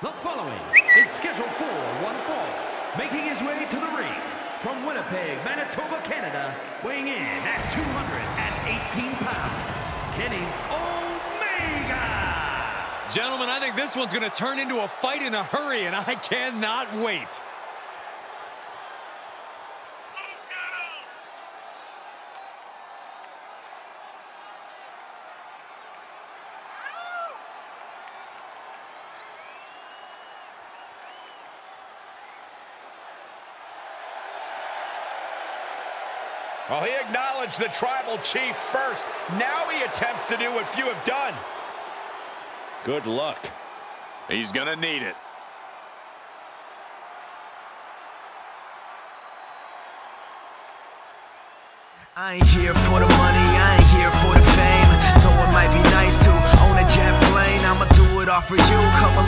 The following is scheduled for one fall, making his way to the ring from Winnipeg, Manitoba, Canada, weighing in at 218 pounds, Kenny Omega. Gentlemen, I think this one's going to turn into a fight in a hurry, and I cannot wait. Well, he acknowledged the tribal chief first. Now he attempts to do what few have done. Good luck. He's going to need it. I ain't here for the money, I ain't here for the fame. Though it might be nice to own a jet plane, I'ma do it all for you. Come